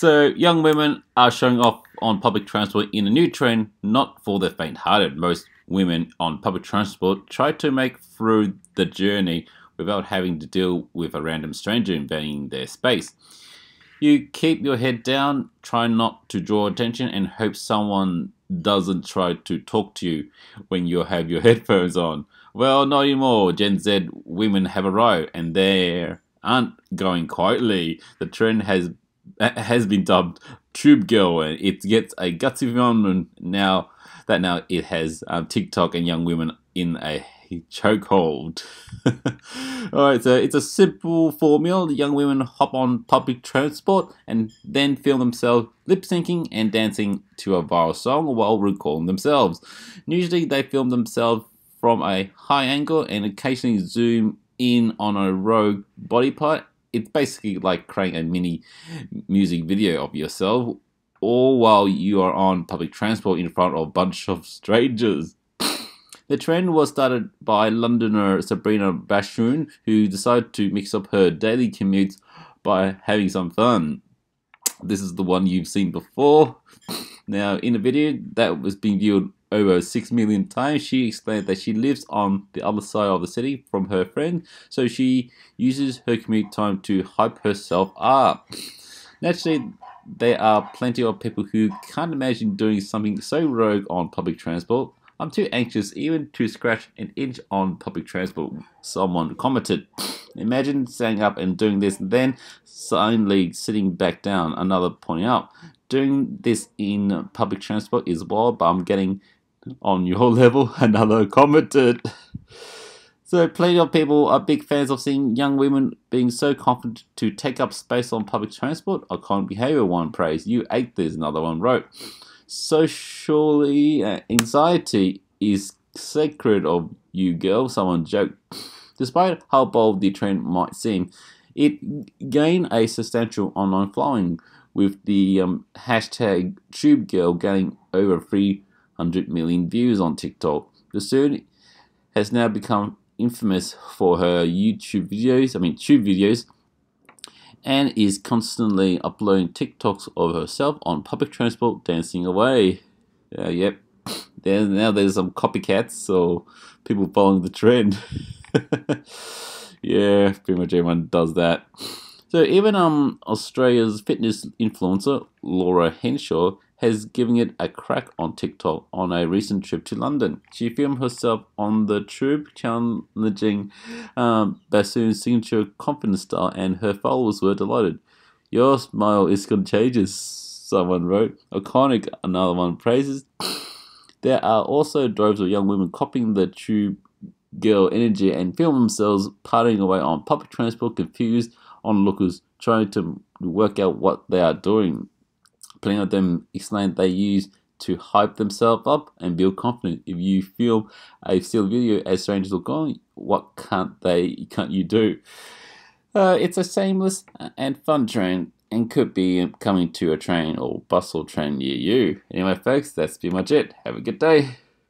So, young women are showing off on public transport in a new trend, not for the faint hearted. Most women on public transport try to make through the journey without having to deal with a random stranger invading their space. You keep your head down, try not to draw attention, and hope someone doesn't try to talk to you when you have your headphones on. Well, not anymore. Gen Z women have arrived, and they aren't going quietly. The trend has has been dubbed Tube Girl, and it gets a gutsy phenomenon now that now it has um, TikTok and young women in a chokehold. Alright, so it's a simple formula. The young women hop on public transport and then film themselves lip syncing and dancing to a viral song while recording themselves. Usually, they film themselves from a high angle and occasionally zoom in on a rogue body part. It's basically like creating a mini music video of yourself, all while you are on public transport in front of a bunch of strangers. The trend was started by Londoner Sabrina Bahsoon, who decided to mix up her daily commutes by having some fun. This is the one you've seen before. Now, in a video that was being viewed over 6 million times, she explained that she lives on the other side of the city from her friend, so she uses her commute time to hype herself up. Naturally, there are plenty of people who can't imagine doing something so rogue on public transport. I'm too anxious even to scratch an inch on public transport, someone commented. Imagine standing up and doing this, then suddenly sitting back down, another pointing out. Doing this in public transport is wild, but I'm getting on your level, another commented. So, plenty of people are big fans of seeing young women being so confident to take up space on public transport. Iconic behavior, one praise. You ate this, another one wrote. Socially, uh, anxiety is sacred of you, girl, someone joked. Despite how bold the trend might seem, it gained a substantial online following, with the um, hashtag TubeGirl gaining over 300 million views on TikTok. The student has now become infamous for her YouTube videos, I mean, Tube videos, and is constantly uploading TikToks of herself on public transport dancing away. Uh, yep, there, now there's some copycats, so people following the trend. yeah, pretty much everyone does that. So even um Australia's fitness influencer Laura Henshaw has given it a crack on TikTok on a recent trip to London. She filmed herself on the tube challenging um, Bahsoon's signature confidence style, and her followers were delighted. Your smile is contagious, someone wrote. Iconic, another one praises. There are also droves of young women copying the tube girl energy and film themselves partying away on public transport, confused onlookers trying to work out what they are doing. Plenty of them explain they use to hype themselves up and build confidence. If you film a still video as strangers look on, what can't they can't you do? Uh, it's a seamless and fun trend and could be coming to a train or bus or train near you. Anyway, folks, that's pretty much it. Have a good day.